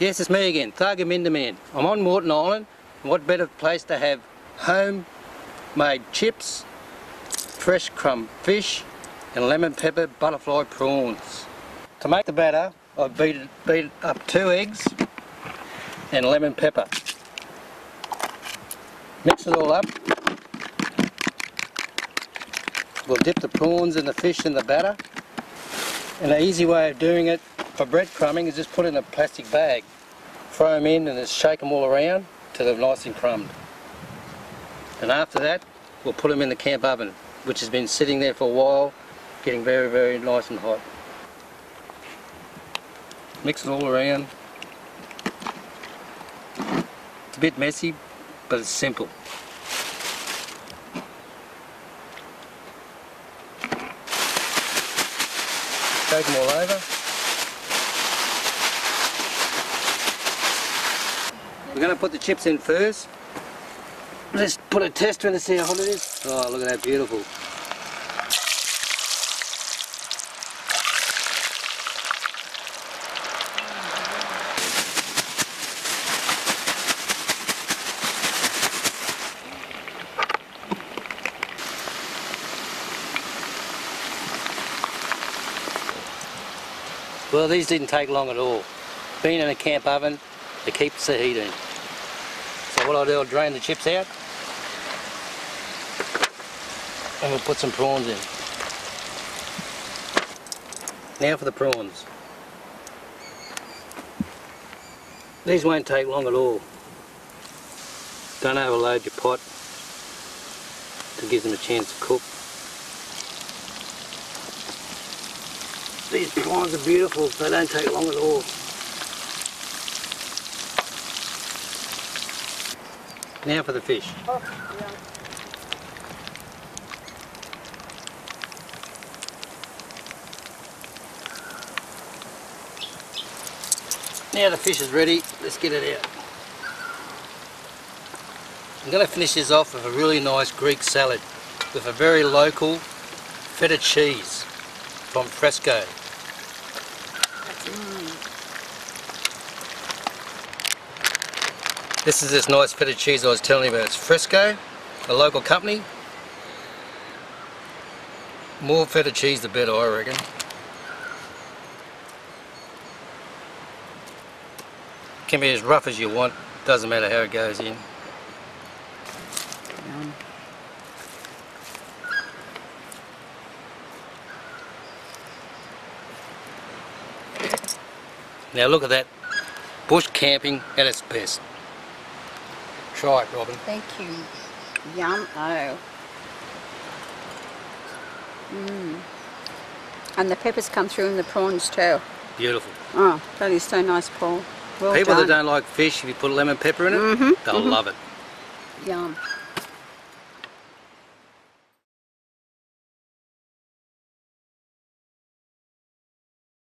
Yes, it's me again, Thugger Minderman. I'm on Moreton Island, and what better place to have home-made chips, fresh crumb fish, and lemon pepper butterfly prawns. To make the batter, I beat, beat up two eggs and lemon pepper. Mix it all up. We'll dip the prawns and the fish in the batter. And an easy way of doing it for breadcrumbing is just put in a plastic bag. Throw them in and just shake them all around till they're nice and crumbed. And after that, we'll put them in the camp oven, which has been sitting there for a while, getting very, very nice and hot. Mix it all around. It's a bit messy, but it's simple. Shake them all over. We're going to put the chips in first. Let's put a tester in to see how hot it is. Oh, look at that, beautiful. Well, these didn't take long at all. Being in a camp oven, it keeps the heat in. What I'll do, I'll drain the chips out and we'll put some prawns in. Now for the prawns. These won't take long at all. Don't overload your pot to give them a chance to cook. These prawns are beautiful, they don't take long at all. Now for the fish. Oh, yeah. Now the fish is ready, let's get it out. I'm going to finish this off with a really nice Greek salad with a very local feta cheese from Fresco. This is this nice feta cheese I was telling you about. It's Fresco, a local company. More feta cheese the better I reckon. Can be as rough as you want, doesn't matter how it goes in. Now look at that. Bush camping at its best. Try it, Robin. Thank you. Yum. Oh. Mmm. And the peppers come through in the prawns too. Beautiful. Oh, that is so nice, Paul. Well People done. that don't like fish, if you put lemon pepper in it, Mhm, they'll mhm. love it. Yum.